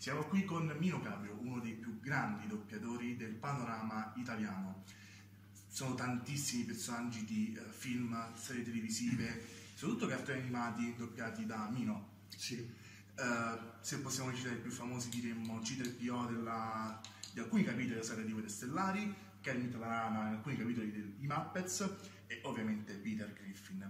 Siamo qui con Mino Caprio, uno dei più grandi doppiatori del panorama italiano. Sono tantissimi personaggi di uh, film, serie televisive, soprattutto cartoni animati doppiati da Mino. Sì. Uh, se possiamo citare i più famosi diremmo C3PO della, di alcuni capitoli della saga di Guerre Stellari, Kermit la Rana in alcuni capitoli dei Muppets e ovviamente Peter Griffin.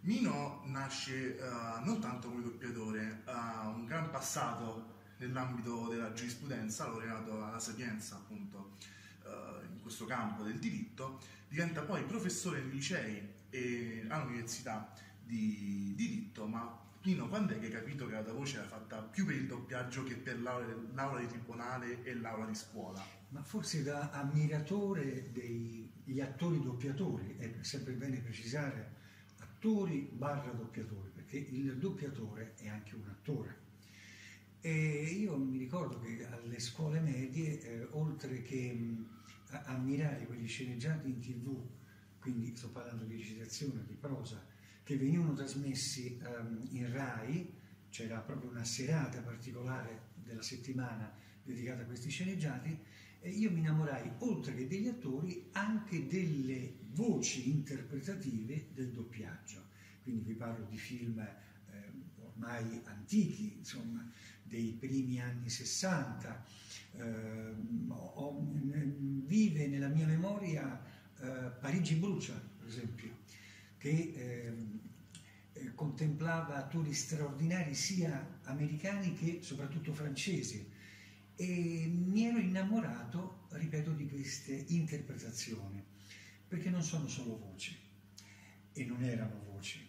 Mino nasce uh, non tanto come doppiatore, ha un gran passato nell'ambito della giurisprudenza, laureato alla Sapienza appunto uh, in questo campo del diritto, diventa poi professore nei licei e all'università di diritto, ma Mino quando è che hai capito che la tua voce era fatta più per il doppiaggio che per l'aula, l'aula di tribunale e l'aula di scuola? Ma forse da ammiratore degli attori doppiatori, è sempre bene precisare attori barra doppiatori, perché il doppiatore è anche un attore. E io mi ricordo che alle scuole medie, eh, oltre che mh, ammirare quegli sceneggiati in tv, quindi sto parlando di recitazione, di prosa, che venivano trasmessi um, in RAI, c'era proprio una serata particolare della settimana dedicata a questi sceneggiati, e io mi innamorai, oltre che degli attori, anche delle voci interpretative del doppiaggio. Quindi vi parlo di film eh, ormai antichi, insomma, dei primi anni 60. Eh, vive nella mia memoria eh, Parigi brucia, per esempio, che ehm, eh, contemplava attori straordinari sia americani che soprattutto francesi e mi ero innamorato, ripeto, di queste interpretazioni, perché non sono solo voci e non erano voci,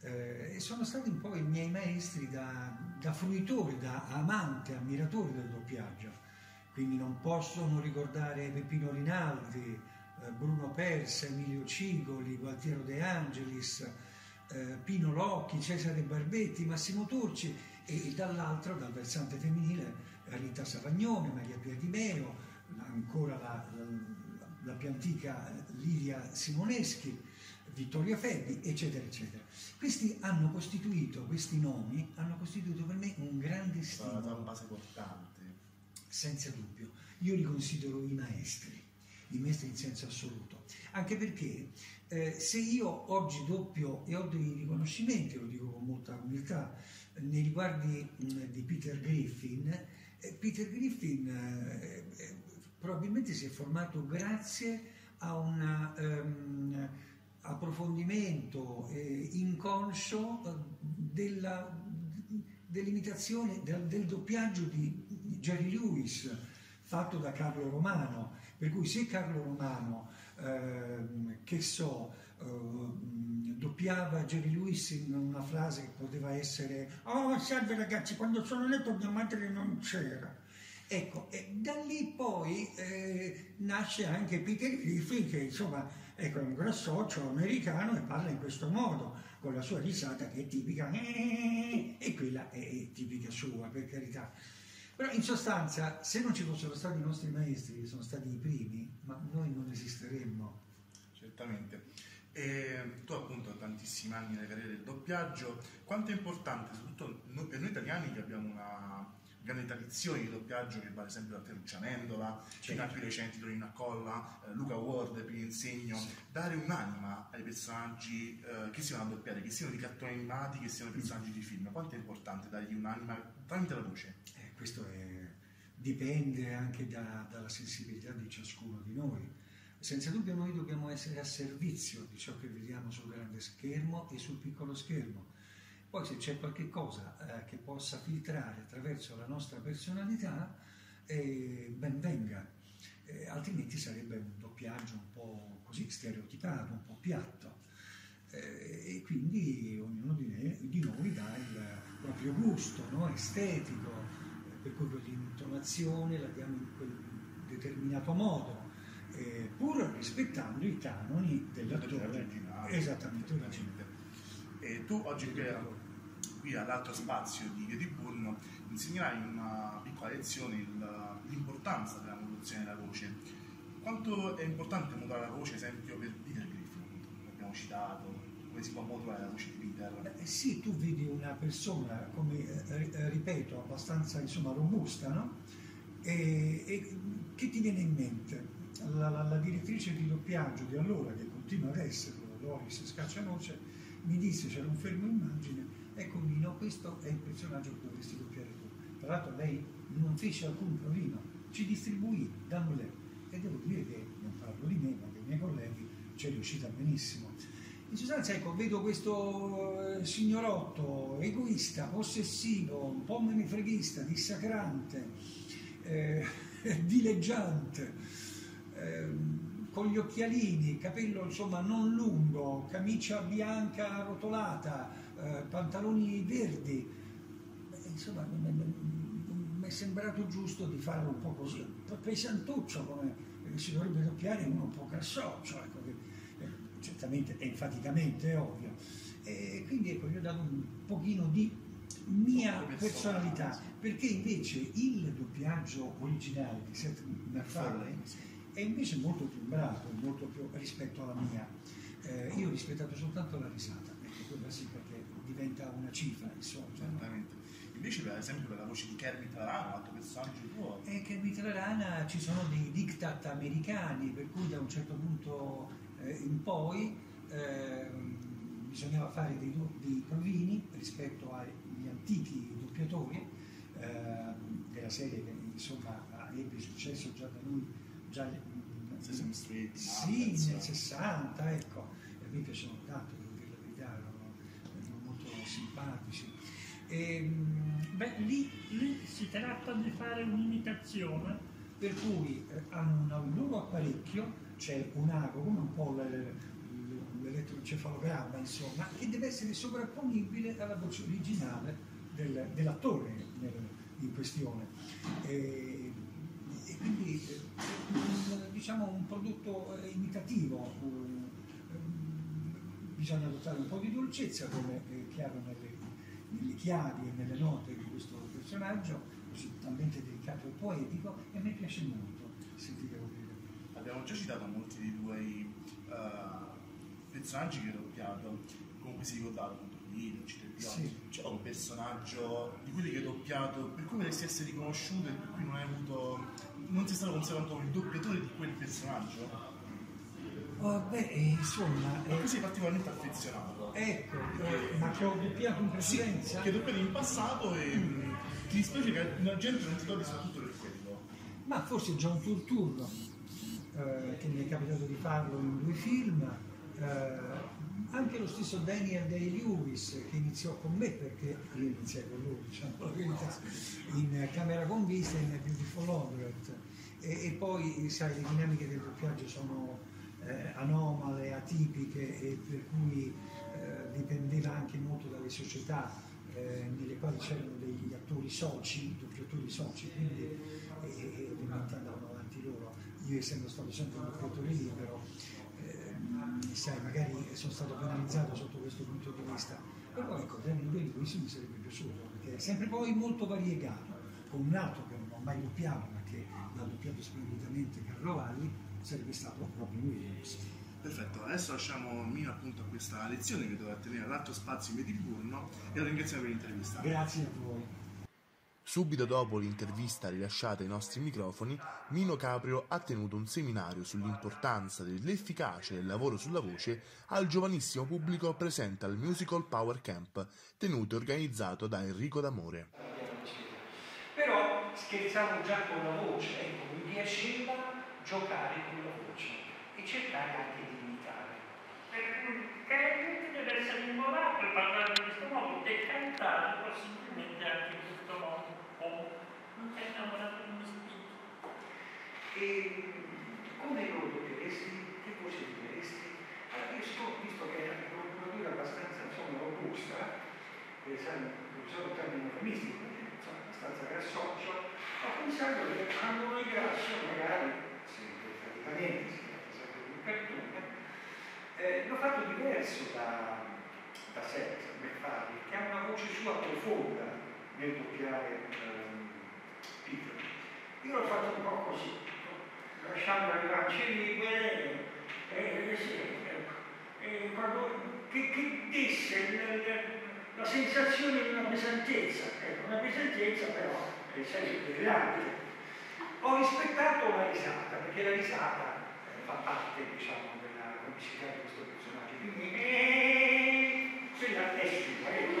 eh, e sono stati un po' i miei maestri da, da fruitore, da amante, ammiratore del doppiaggio. Quindi non posso non ricordare Peppino Rinaldi, eh, Bruno Persa, Emilio Cigoli, Gualtiero De Angelis, eh, Pino Locchi, Cesare Barbetti, Massimo Turci e, dall'altro, dal versante femminile, Rita Savagnone, Maria Pia Di Meo, ancora la, la, la più antica Lilia Simoneschi, Vittorio Febbi, eccetera, eccetera. Questi hanno costituito, questi nomi hanno costituito per me un grande stimolo. Una base portante. Senza dubbio. Io li considero i maestri, i maestri in senso assoluto. Anche perché eh, se io oggi doppio e ho dei riconoscimenti, lo dico con molta umiltà, nei riguardi mh, di Peter Griffin, eh, Peter Griffin eh, eh probabilmente si è formato grazie a una... Um, approfondimento eh, inconscio eh, della, dell'imitazione, del, del, doppiaggio di Jerry Lewis fatto da Carlo Romano. Per cui se Carlo Romano, eh, che so, eh, doppiava Jerry Lewis in una frase che poteva essere Oh salve ragazzi, quando sono letto mia madre non c'era Ecco, e da lì poi eh, nasce anche Peter Griffin che insomma ecco, è un grassoccio americano e parla in questo modo, con la sua risata che è tipica, eh, e quella è tipica sua, per carità. Però in sostanza, se non ci fossero stati i nostri maestri, che sono stati i primi, ma noi non esisteremmo. Certamente. E tu appunto tantissimi anni nella carriera del doppiaggio, quanto è importante, soprattutto per noi italiani che abbiamo una grandi tradizioni di doppiaggio che va ad esempio da Ferruccia Mendola, fino a più recenti Torino Accolla, eh, Luca Ward, Pino Insegno, sì. dare un'anima ai personaggi eh, che si vanno a doppiare, che siano di cartoni animati, che siano personaggi di film. Quanto è importante dargli un'anima tramite la voce? Eh, questo è, dipende anche da, dalla sensibilità di ciascuno di noi. Senza dubbio noi dobbiamo essere a servizio di ciò che vediamo sul grande schermo e sul piccolo schermo poi se c'è qualche cosa eh, che possa filtrare attraverso la nostra personalità, eh, ben venga, eh, altrimenti sarebbe un doppiaggio un po' così stereotipato, un po' piatto. Eh, e quindi ognuno di, ne, di, noi dà il proprio gusto no? estetico, eh, per cui quell'intonazione la diamo in quel determinato modo, eh, pur rispettando i canoni dell'attore originale. Esattamente originale. E tu oggi qui, qui all'altro spazio di Via di Burno insegnerai in una piccola lezione l'importanza della modulazione della voce. Quanto è importante modulare la voce, ad esempio, per Peter Griffin, abbiamo citato, come si può modulare la voce di Peter. Eh, sì, tu vedi una persona, come eh, eh, ripeto, abbastanza insomma, robusta, no? E, e, che ti viene in mente? La, la, la, direttrice di doppiaggio di allora, che continua ad esserlo, Loris Scaccianoce, mi disse, c'era un fermo immagine, ecco Nino, questo è il personaggio che dovresti doppiare tu. Tra l'altro lei non fece alcun provino, ci distribuì da lei. E devo dire che, non parlo di me, ma dei miei colleghi, ci è riuscita benissimo. In sostanza, ecco, vedo questo eh, signorotto egoista, possessivo, un po' menefreghista, dissacrante, eh, dileggiante, eh, con gli occhialini, capello insomma non lungo, camicia bianca arrotolata, eh, pantaloni verdi. Insomma, mi è sembrato giusto di farlo un po' così, un po' pesantuccio come si dovrebbe doppiare uno un po' grassoccio. Ecco certamente e enfaticamente, è ovvio. E quindi ecco, gli ho dato un pochino di mia personalità, perché invece il doppiaggio originale di Seth MacFarlane è invece molto più bravo, molto più rispetto alla mia. Eh, io ho rispettato soltanto la risata, ecco, quella sì perché diventa una cifra, insomma. Certamente. Invece per esempio per la voce di Kermit la Rana, altro personaggio tuo. E Kermit la Rana ci sono dei diktat americani, per cui da un certo punto eh, in poi eh, bisognava fare dei, dei, provini rispetto agli antichi doppiatori eh, della serie che insomma ebbe successo già da noi già Sesame Street sì, nel 60 ecco a me piacciono tanto devo dire la verità erano, erano molto simpatici e, ehm, beh, lì, lì, si tratta di fare un'imitazione per cui eh, hanno un loro apparecchio c'è un ago, come un po' l'elettroencefalogramma, insomma, che deve essere sovrapponibile alla voce originale del, dell'attore in questione. E, e quindi eh, diciamo un prodotto eh, imitativo, bisogna adottare un po' di dolcezza come è chiaro nelle, nelle chiavi e nelle note di questo personaggio, così talmente delicato e poetico, e a me piace molto sentire abbiamo già citato molti dei tuoi uh, personaggi che hai doppiato, con cui sei ricordato appunto Guido, Citepio. Sì. C'è un personaggio di quelli che hai doppiato per cui vorresti essere riconosciuto e per cui non hai avuto. non sei stato considerato il doppiatore di quel personaggio? Oh, beh, insomma. Ma eh, sei particolarmente affezionato. Ecco, eh, ma che ho doppiato in precedenza? Sì, che hai doppiato in passato e mm. ti dispiace che la gente non ti ricordi soprattutto per quello. Ma forse John Turturro eh, che mi è capitato di farlo in due film, eh, anche lo stesso Daniel Day-Lewis che iniziò con me perché io iniziai con lui, diciamo in Camera con vista e in Beautiful Laundrette e, e, poi sai le dinamiche del doppiaggio sono eh, anomale, atipiche e per cui eh, dipendeva anche molto dalle società eh, nelle quali c'erano degli attori soci, doppiatori soci, quindi e, ovviamente andavano avanti loro. Io essendo stato sempre un doppiatore libero, eh, sai, magari sono stato penalizzato sotto questo punto di vista, però ecco, Daniel Day-Lewis mi sarebbe piaciuto, perché è sempre poi molto variegato, con un altro che non ho mai doppiato, ma che l'ha doppiato splendidamente Carlo Valli, sarebbe stato Robin Williams. Perfetto, adesso lasciamo Mino appunto a questa lezione che dovrà tenere all'altro spazio in Mediburno e lo ringraziamo per l'intervista. Grazie a voi. Subito dopo l'intervista rilasciata ai nostri microfoni, Mino Caprio ha tenuto un seminario sull'importanza dell'efficacia del lavoro sulla voce al giovanissimo pubblico presente al Musical Power Camp, tenuto e organizzato da Enrico D'Amore. Però scherzavo già con la voce, ecco, mi giocare con la voce e cercare anche di imitare. Perché deve essere immorato e parlare in questo modo e cantare possibilmente anche in questo modo non sei innamorato di uno spirito. E come lo dovresti? Che voce diresti? Allora io sto, visto che è una cultura abbastanza insomma, robusta, eh, sai, usato il termine eufemistico, abbastanza grassoccio, ho pensato che quando noi grasso magari, sempre praticamente, si tratta sempre di un cartone, eh, l'ho diverso da, da Seth MacFarlane, che ha una voce sua profonda nel doppiare eh, Peter. Io l'ho fatto un po' così, lasciando le guance libere e, e, sì, ecco. e quando che, che desse il- la sensazione di una pesantezza, ecco, una pesantezza però nel senso delirante. Ho rispettato la risata, perché la risata eh, fa parte, diciamo, della pubblicità di questo personaggio. Quindi, eh, se la tessita, eh,